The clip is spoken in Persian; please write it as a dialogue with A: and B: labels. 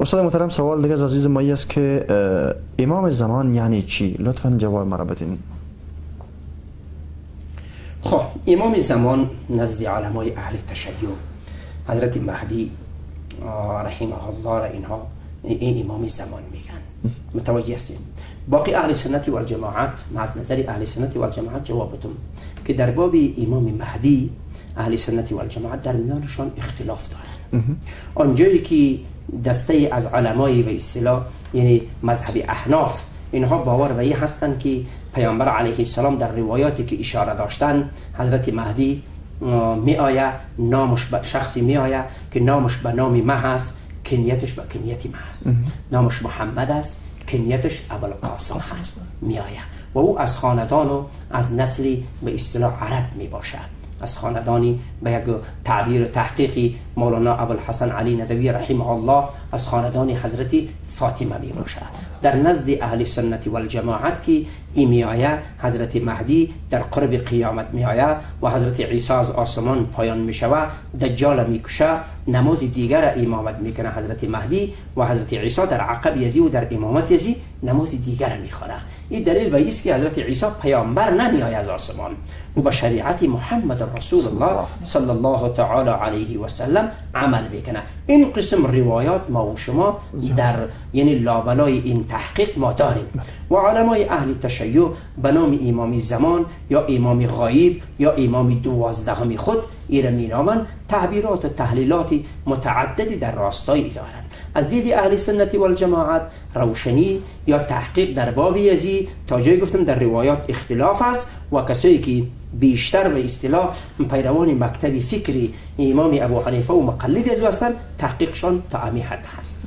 A: استاد محترم سوال دیگه از عزیز مایی است که امام زمان یعنی چی؟ لطفا جواب مرا بدین.
B: خب امام زمان نزد علمای اهل تشیع. حضرت مهدی رحمه الله را اینها این امام زمان میگن. متوجه هستیم باقی اهل سنت و الجماعت از نظر اهل سنت و الجماعت جوابتون که در باب امام مهدی اهل سنت و الجماعت در میانشان اختلاف دارن. آنجایی که دسته از علمای به اصطلاح یعنی مذهب احناف. اینها باور به هستند که پیامبر علیه السلام در روایاتی که اشاره داشتن حضرت مهدی می آید نامش به شخصی می آید که نامش به نام مه است کنیتش به کنیت مه است. نامش محمد است کنیتش ابوالقاسم است. می آید و او از خاندان و از نسلی به اصطلاح عرب می باشد از خاندانی به یک تعبیر تحقیقی مولانا ابوالحسن علی ندوی رحمه الله از خاندان حضرت فاطمه می باشد. در نزد اهل سنت و الجماعت که این می حضرت مهدی در قرب قیامت می و حضرت عیسی از آسمان پایان می شود دجال می کشه نماز دیگر امامت می‌کنه حضرت مهدی و حضرت عیسی در عقب یزی و در امامت یزی نماز دیگر می‌خوره این دلیل به است که حضرت عیسی پیامبر نمیآید از آسمان. و به شریعت محمد رسول الله صلی الله تعالی علیه و سلم عمل می‌کنه این قسم روایات ما و شما در یعنی لابلای این تحقیق ما داریم. و علمای اهل تشیع به نام امامی زمان یا امامی غایب یا امامی دوازدهمی خود ایره مینامن تعبیرات و تحلیلات متعددی در راستایی دارند. از دید اهل سنتی و الجماعت روشنی یا تحقیق در باب یزی تا جای گفتم در روایات اختلاف است و کسایی که بیشتر به اصطلاح پیروان مکتب فکری امام ابو حنیفه و مقلد از هستند تحقیقشان تا امی حد هست